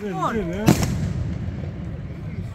そうで。